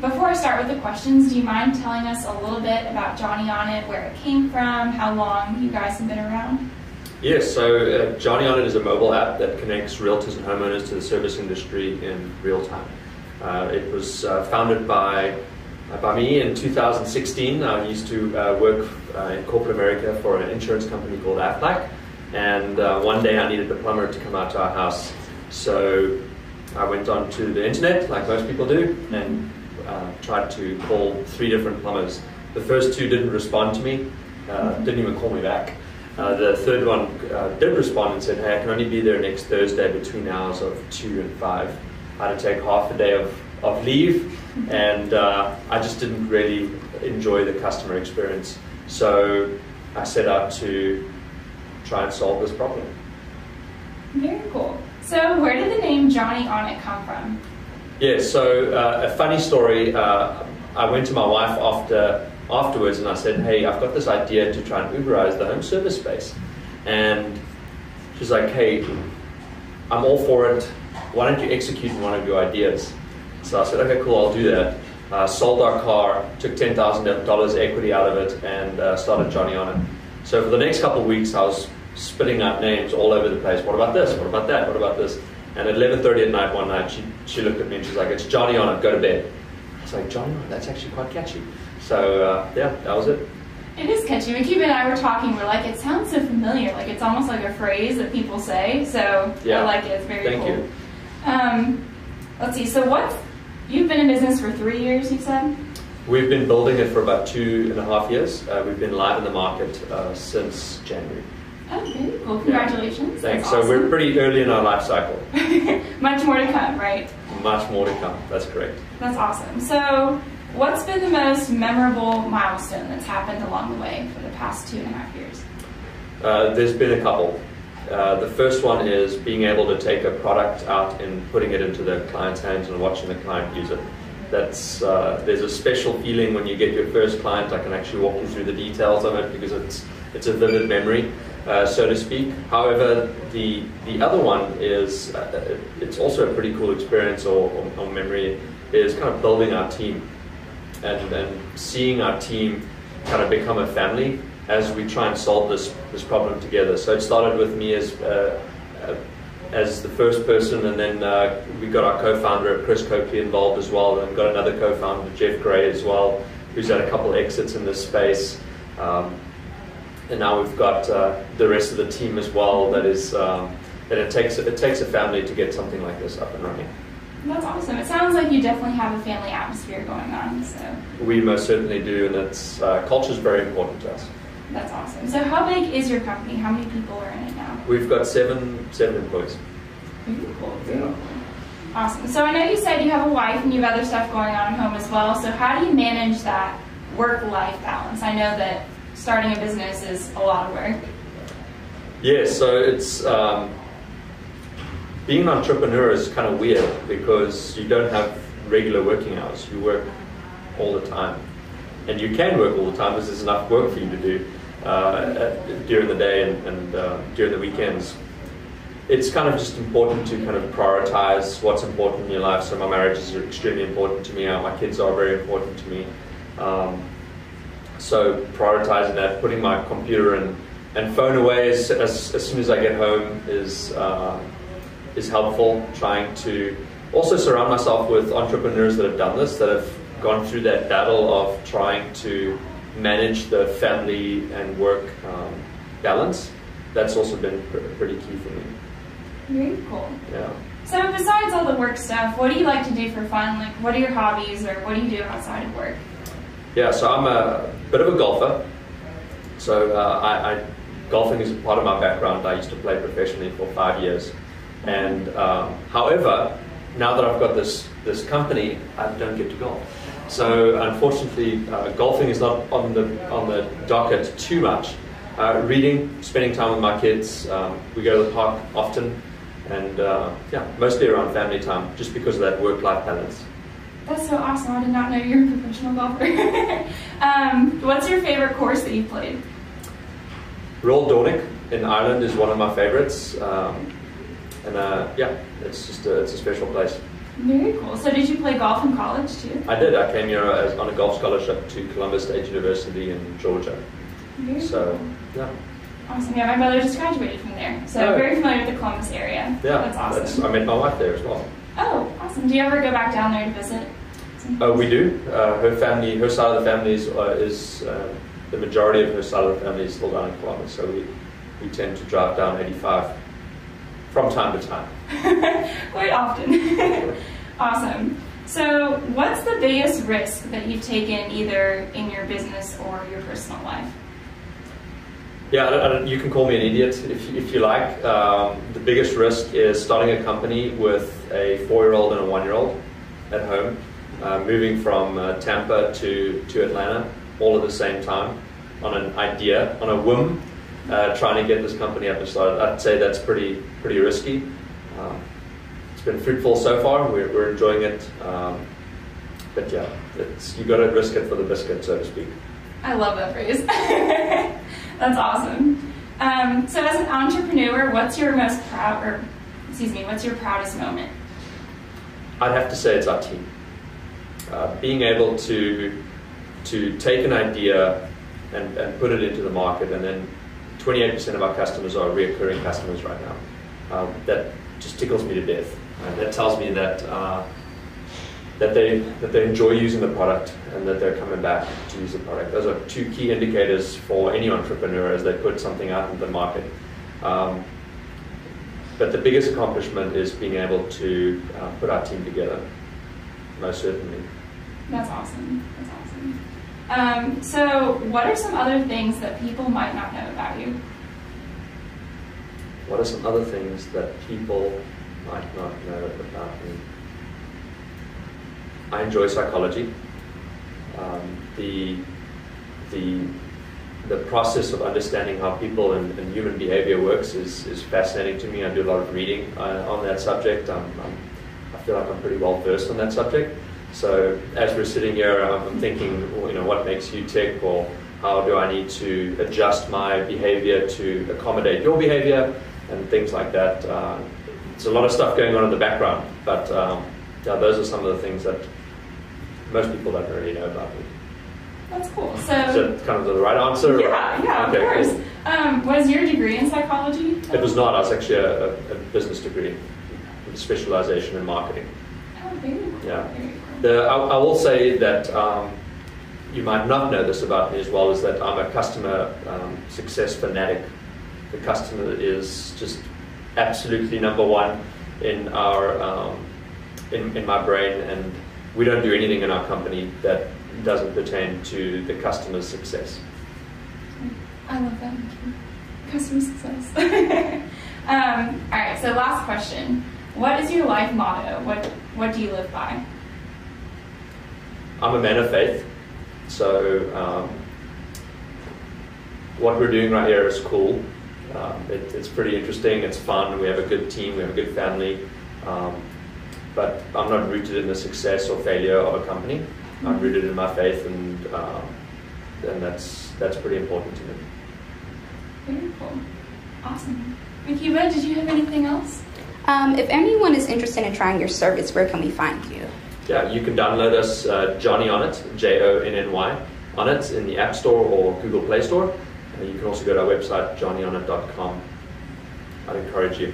before I start with the questions, do you mind telling us a little bit about Jonny On It, where it came from, how long you guys have been around? Yes, so uh, Jonny On It is a mobile app that connects realtors and homeowners to the service industry in real time. Uh, it was uh, founded by uh, by me in 2016. I used to uh, work uh, in corporate America for an insurance company called Aflac, and one day I needed a plumber to come out to our house. So I went onto the internet, like most people do, and tried to call three different plumbers. The first two didn't respond to me, didn't even call me back. Uh, the third one uh, did respond and said, hey, I can only be there next Thursday between hours of 2 and 5. I had to take half a day of, of leave, and uh, I just didn't really enjoy the customer experience. So I set out to try and solve this problem. Very cool. So where did the name Jonny On It come from? Yeah, so uh, a funny story. Uh, I went to my wife after afterwards and I said, hey, I've got this idea to try and Uberize the home service space. And she's like, hey, I'm all for it. Why don't you execute one of your ideas? So I said, okay, cool, I'll do that. Uh, sold our car, took $10,000 equity out of it, and uh, started Jonny on it. So for the next couple of weeks, I was spitting out names all over the place. What about this? What about that? What about this? And at 11.30 at night one night, she, she looked at me and she's like, it's Jonny on it, go to bed. I was like, Jonny on that's actually quite catchy. So uh, yeah, that was it. It is catchy. When Keith and I were talking, we're like, it sounds so familiar. Like it's almost like a phrase that people say. So yeah. I like it. It's very Thank cool. you. Um, let's see. So what? You've been in business for three years. You said. We've been building it for about two and a half years. Uh, we've been live in the market uh, since January. Very cool. Congratulations. Yeah. Thanks. so we're pretty early in our life cycle. Much more to come, right? Much more to come. That's correct. That's awesome. So What's been the most memorable milestone that's happened along the way for the past two and a half years? Uh, there's been a couple. Uh, the first one is being able to take a product out and putting it into the client's hands and watching the client use it. That's uh, there's a special feeling when you get your first client. I can actually walk you through the details of it because it's it's a vivid memory, uh, so to speak. However, the the other one is uh, it's also a pretty cool experience or, or, or memory is kind of building our team and, and seeing our team kind of become a family as we try and solve this, this problem together. So it started with me as, uh, uh, as the first person, and then uh, we got our co-founder, Chris Copley, involved as well, and got another co-founder, Jeff Gray, as well, who's had a couple exits in this space. Um, and now we've got uh, the rest of the team as well. That is, um, that it takes it takes a family to get something like this up and running. That's awesome. It sounds like you definitely have a family atmosphere going on. So we most certainly do, and it's uh, culture is very important to us. That's awesome. So how big is your company? How many people are in it now? We've got seven seven employees. Very yeah. Awesome. So I know you said you have a wife and you have other stuff going on at home as well. So how do you manage that work-life balance? I know that starting a business is a lot of work. Yeah. So it's. Um, being an entrepreneur is kind of weird because you don't have regular working hours. You work all the time. And you can work all the time because there's enough work for you to do uh, during the day and, and uh, during the weekends. It's kind of just important to kind of prioritize what's important in your life. So my marriage is extremely important to me. Uh, my kids are very important to me. Um, so prioritizing that, putting my computer and, and phone away as, as, as soon as I get home is uh, is helpful. Trying to also surround myself with entrepreneurs that have done this, that have gone through that battle of trying to manage the family and work um, balance. That's also been pr- pretty key for me. Very cool. Yeah. So besides all the work stuff, what do you like to do for fun? Like, what are your hobbies, or what do you do outside of work? Yeah, so I'm a bit of a golfer. So uh, I, I, golfing is part of my background. I used to play professionally for five years. And um, however, now that I've got this this company, I don't get to golf. So unfortunately, uh, golfing is not on the on the docket too much. Uh, reading, spending time with my kids. Um, we go to the park often, and uh, yeah, mostly around family time, just because of that work-life balance. That's so awesome! I did not know you're a professional golfer. um, what's your favorite course that you've played? Royal Dornoch in Ireland is one of my favorites. Um, and uh, yeah, it's just a, it's a special place. Very cool. So did you play golf in college too? I did. I came here as, on a golf scholarship to Columbus State University in Georgia. Very So, cool. yeah. Awesome. Yeah, my brother just graduated from there. So Oh. very familiar with the Columbus area. Yeah, That's awesome. I met my wife there as well. Oh, awesome. Do you ever go back down there to visit? Uh, we do. Uh, her family, her side of the family is, uh, is uh, the majority of her side of the family is still down in Columbus, so we, we tend to drive down 85 from time to time. Quite often. awesome. So, what's the biggest risk that you've taken either in your business or your personal life? Yeah, I I don't, you can call me an idiot if, if you like. Um, the biggest risk is starting a company with a four-year-old and a one-year-old at home, uh, moving from uh, Tampa to, to Atlanta all at the same time on an idea, on a whim, uh, trying to get this company up and started. I'd say that's pretty pretty risky. Um, it's been fruitful so far. We're, we're enjoying it, um, but yeah, it's you got to risk it for the biscuit, so to speak. I love that phrase. That's awesome. Um, so, as an entrepreneur, what's your most proud, or excuse me, what's your proudest moment? I'd have to say it's our team. Uh, being able to to take an idea and, and put it into the market, and then 28% of our customers are reoccurring customers right now. Um, that just tickles me to death. And that tells me that uh, that they that they enjoy using the product and that they're coming back to use the product. Those are two key indicators for any entrepreneur as they put something out into the market. Um, but the biggest accomplishment is being able to uh, put our team together, most certainly. That's awesome. That's awesome. Um, so, what are some other things that people might not know about you? What are some other things that people might not know about me? I enjoy psychology. Um, the, the, the process of understanding how people and, and human behavior works is, is fascinating to me. I do a lot of reading uh, on that subject. I'm, I'm, feel like I'm pretty well versed on that subject. So as we're sitting here, I'm thinking, well, you know, what makes you tick, or how do I need to adjust my behavior to accommodate your behavior, and things like that. Uh, there's a lot of stuff going on in the background, but um, yeah, those are some of the things that most people don't really know about me. That's cool. Is So, that kind of the right answer? yeah, yeah, Okay, of course. cool. Um, was your degree in psychology? It was not. I was actually a, a, business degree specialization in marketing. Yeah. The, I, I will say that um, you might not know this about me as well is that I'm a customer um, success fanatic. The customer is just absolutely number one in our um, in, in my brain, and we don't do anything in our company that doesn't pertain to the customer's success. I love that. Customer success. um, all right. So, last question. What is your life motto? What What do you live by? I'm a man of faith, so um, what we're doing right here is cool. Um, it, it's pretty interesting. It's fun. We have a good team. We have a good family. Um, but I'm not rooted in the success or failure of a company. I'm rooted in my faith, and um, and that's that's pretty important to me. Very cool. Awesome. Akiba, did you have anything else? Um, if anyone is interested in trying your service, where can we find you? Yeah, you can download us uh, Jonny on it, J O N N Y, on it in the App Store or Google Play Store. And you can also go to our website, jonnyonit.com. I'd encourage you.